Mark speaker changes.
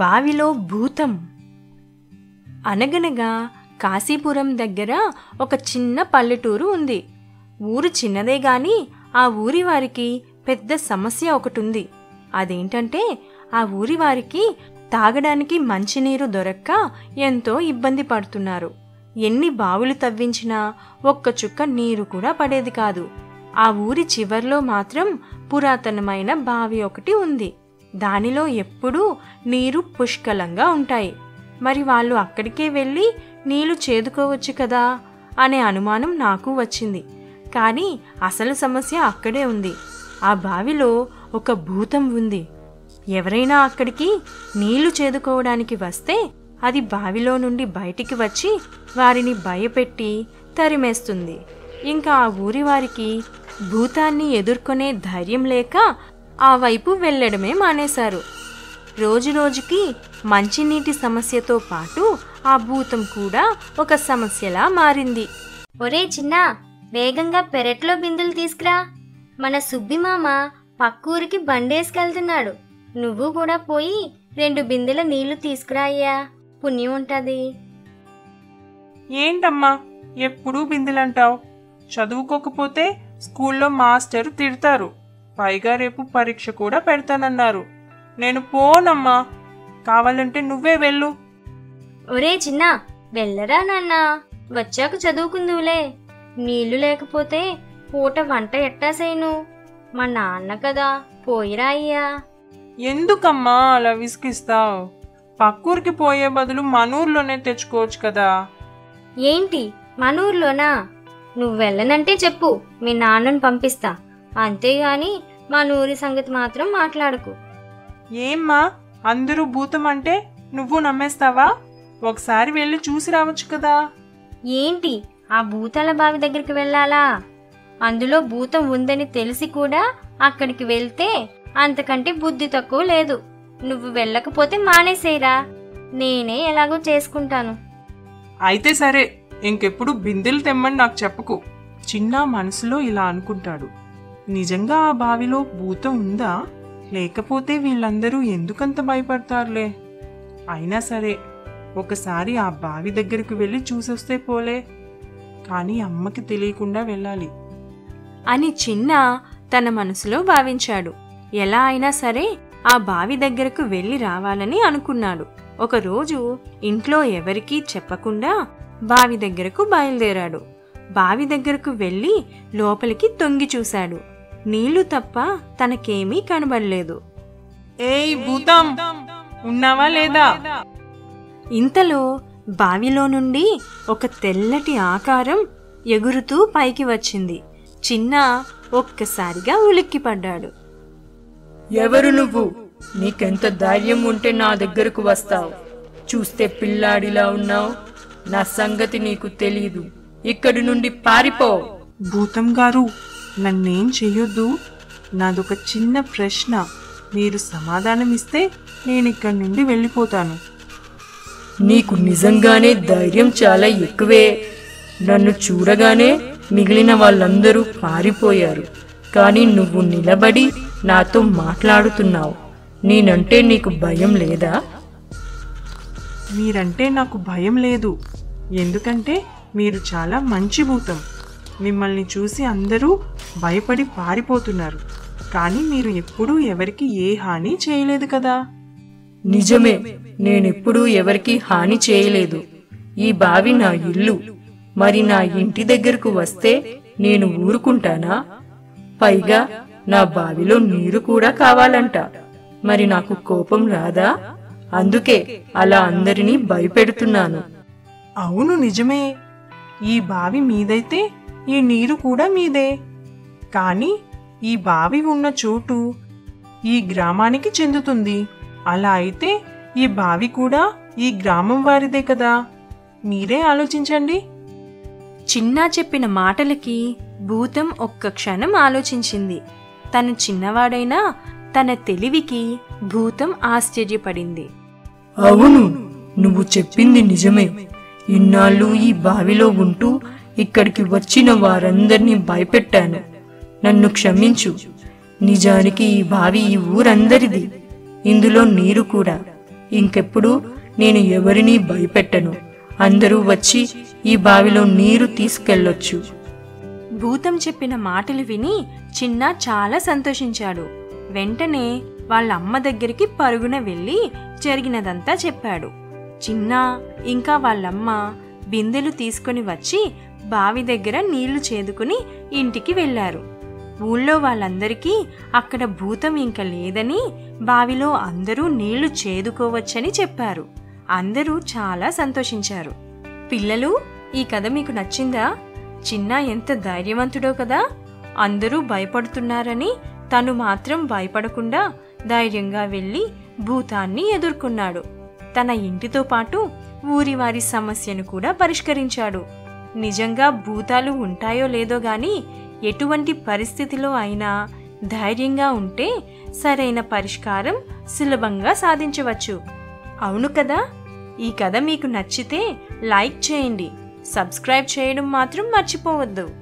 Speaker 1: బావిలో భూతం. అనగనగా కాశీపురం దగ్గర ఒక చిన్న పల్లెటూరు ఉంది. ఊరు చిన్నదే గాని ఆ ఊరి వారికి పెద్ద సమస్య ఒకటి ఉంది అదేంటంటే ఆ ఊరి వారికి తాగడానికి మంచినీరు దొరక్క ఎంతో ఇబ్బంది పడుతున్నారు. ఎన్ని బావులు తవ్వించినా ఒక్క చుక్క నీరు కూడా పడేది కాదు. ఆ ఊరి చివర్లో మాత్రం పురాతనమైన బావి ఒకటి ఉంది. దానిలో ఎప్పుడూ నీరు పుష్కలంగా ఉంటాయి. మరి వాళ్ళు అక్కడికే వెళ్ళి నీళ్ళు చేదుకోవచ్చు కదా? అనే అనుమానం నాకు వచ్చింది. కానీ అసలు సమస్య అక్కడే ఉంది. ఆ బావిలో ఒక భూతం ఉంది. ఎవరైనా అక్కడికి నీళ్ళు చేదుకోవడానికి వస్తే అది బావిలో నుండి బయటికి వచ్చి వారిని భయపెట్టి తరిమేస్తుంది. ఇంకా ఆ ఊరి వారికి భూతాన్ని ఎదుర్కొనే ధైర్యం లేక ఆ వైపు వెళ్ళడమే మానేశారు. రోజురోజుకి మంచినీటి సమస్యతో పాటు ఆ భూతం కూడా ఒక సమస్యలా మారింది.
Speaker 2: ఒరే చిన్న వేగంగా పెరట్లో బిందులు తీసుకురా. మన సుబ్బి మామ పక్కూరికి బండేసుకెళ్తున్నాడు. నువ్వు కూడా పోయి రెండు బిందెల నీళ్ళు తీసుకురా అయ్యా. పుణ్యం ఉంటది.
Speaker 3: ఏంటమ్మా ఎప్పుడూ బిందెలంటావు? చదువుకోకపోతే స్కూల్లో మాస్టర్ తిడతారు. పైగా రేపు పరీక్ష కూడా పెడతానన్నారు. నేను పోనమ్మా. కావాలంటే నువ్వే వెళ్ళు.
Speaker 2: ఒరే చిన్న వెళ్ళరా నాన్న? వచ్చాక చదువుకుందువులే. నీళ్ళు లేకపోతే పూట వంట ఎట్టా చేయను మా నాన్న కదా పోయిరా అయ్యా.
Speaker 3: ఎందుకమ్మా అలా విసిగిస్తావు? పక్కూరికి పోయే బదులు మనూర్లోనే తెచ్చుకోవచ్చు కదా.
Speaker 2: ఏంటి? మన ఊర్లోనా నువ్వు వెళ్ళనంటే చెప్పు. మీ నాన్నను పంపిస్తా. అంతేగాని మా ఊరి సంగతి మాత్రం మాట్లాడకు.
Speaker 3: ఏమ్మా? అందరూ భూతం అంటే నువ్వు నమ్మేస్తావా? ఒకసారి వెళ్ళి చూసి రావచ్చు కదా.
Speaker 2: ఏంటి? ఆ భూతాల బావి దగ్గరికి వెళ్ళాలా? అందులో భూతం ఉందని తెలిసి కూడా అక్కడికి వెళ్తే అంతకంటే బుద్ధి తక్కువ లేదు. నువ్వు వెళ్ళకపోతే మానేసేయరా నేనే ఎలాగో చేసుకుంటాను.
Speaker 3: అయితే సరే ఇంకెప్పుడు బిందెలు తెమ్మని నాకు చెప్పకు. చిన్న మనసులో ఇలా అనుకుంటాడు. నిజంగా ఆ బావిలో భూతం ఉందా? లేకపోతే వీళ్ళందరూ ఎందుకంత భయపడతారులే? అయినా సరే ఒకసారి ఆ బావి దగ్గరకు వెళ్ళి చూసొస్తే పోలే. కానీ అమ్మకి తెలియకుండా వెళ్ళాలి.
Speaker 1: అని చిన్న తన మనసులో భావించాడు. ఎలా అయినా సరే ఆ బావి దగ్గరకు వెళ్ళి రావాలని అనుకున్నాడు. ఒకరోజు ఇంట్లో ఎవరికీ చెప్పకుండా బావి దగ్గరకు బయలుదేరాడు. బావి దగ్గరకు వెళ్ళి లోపలికి తొంగి చూశాడు. నీళ్ళు తప్ప తనకేమీ కనబడలేదు.
Speaker 3: ఏయ్ భూతం! ఉన్నావా లేదా?
Speaker 1: ఇంతలో బావిలో నుండి ఒక తెల్లటి ఆకారం ఎగురుతూ పైకి వచ్చింది. చిన్న ఒక్కసారిగా ఉలిక్కిపడ్డాడు.
Speaker 4: ఎవరు నువ్వు? నీకెంత ధైర్యం ఉంటే నా దగ్గరకు వస్తావు. చూస్తే పిల్లాడిలా ఉన్నావు. నా సంగతి నీకు తెలీదు. ఇక్కడి నుండి పారిపో.
Speaker 3: భూతం గారు నన్నేం చెయ్యొద్దు? నాదొక చిన్న ప్రశ్న. మీరు సమాధానం ఇస్తే నేను ఇక్కడి నుండి వెళ్ళిపోతాను.
Speaker 4: నీకు నిజంగానే ధైర్యం చాలా ఎక్కువే. నన్ను చూడగానే మిగిలిన వాళ్ళందరూ పారిపోయారు. కానీ నువ్వు నిలబడి నాతో మాట్లాడుతున్నావు. నేనంటే నీకు భయం లేదా?
Speaker 3: మీరంటే నాకు భయం లేదు. ఎందుకంటే మీరు చాలా మంచి భూతం మిమ్మల్ని చూసి అందరూ భయపడి పారిపోతున్నారు. కానీ మీరు ఎప్పుడూ ఎవరికి ఏ హాని చేయలేదు కదా?
Speaker 4: నిజమే నేనెప్పుడూ ఎవరికీ హాని చేయలేదు. ఈ బావి నా ఇల్లు. మరి నా ఇంటి దగ్గరకు వస్తే నేను ఊరుకుంటానా? పైగా నా బావిలో నీరు కూడా కావాలంట. మరి నాకు కోపం రాదా? అందుకే అలా అందరినీ భయపెడుతున్నాను.
Speaker 3: అవును నిజమే. ఈ బావి మీదైతే ఈ నీరు కూడా మీదే. కానీ ఈ బావి ఉన్న చోటు ఈ గ్రామానికి చెందుతుంది. అలా అయితే ఈ బావి కూడా ఈ గ్రామం వారిదే కదా. మీరే ఆలోచించండి.
Speaker 1: చిన్నా చెప్పిన మాటలకి భూతం ఒక్క క్షణం ఆలోచించింది. తను చిన్నవాడైనా తన తెలివికి భూతం ఆశ్చర్యపడింది.
Speaker 4: అవును నువ్వు చెప్పింది నిజమే. ఇన్నాళ్ళు ఈ బావిలో ఉంటూ ఇక్కడికి వచ్చిన వారందరినీ భయపెట్టాను. నన్ను క్షమించు. నిజానికి ఈ బావి ఈ ఊరందరిది. ఇందులో నీరు కూడా. ఇంకెప్పుడు నేను ఎవరినీ భయపెట్టను. అందరూ వచ్చి ఈ బావిలో నీరు తీసుకెళ్ళొచ్చు.
Speaker 1: భూతం చెప్పిన మాటలు విని చిన్న చాలా సంతోషించాడు. వెంటనే వాళ్ళ అమ్మ దగ్గరికి పరుగున వెళ్ళి జరిగినదంతా చెప్పాడు. చిన్న ఇంకా వాళ్ళమ్మ బిందెలు తీసుకొని వచ్చి బావి దగ్గర నీళ్ళు చేదుకుని ఇంటికి వెళ్ళారు. ఊళ్ళో వాళ్ళందరికీ అక్కడ భూతం ఇంక లేదని బావిలో అందరూ నీళ్ళు చేదుకోవచ్చని చెప్పారు. అందరూ చాలా సంతోషించారు. పిల్లలు ఈ కథ మీకు నచ్చిందా? చిన్న ఎంత ధైర్యవంతుడో కదా? అందరూ భయపడుతున్నారని తను మాత్రం భయపడకుండా ధైర్యంగా వెళ్ళి భూతాన్ని ఎదుర్కొన్నాడు. తన ఇంటితో పాటు ఊరి వారి సమస్యను కూడా పరిష్కరించాడు. నిజంగా భూతాలు ఉంటాయో లేదో గాని ఎటువంటి పరిస్థితిలో అయినా ధైర్యంగా ఉంటే సరైన పరిష్కారం సులభంగా సాధించవచ్చు. అవును కదా? ఈ కథ మీకు నచ్చితే లైక్ చేయండి. సబ్స్క్రైబ్ చేయడం మాత్రం మర్చిపోవద్దు.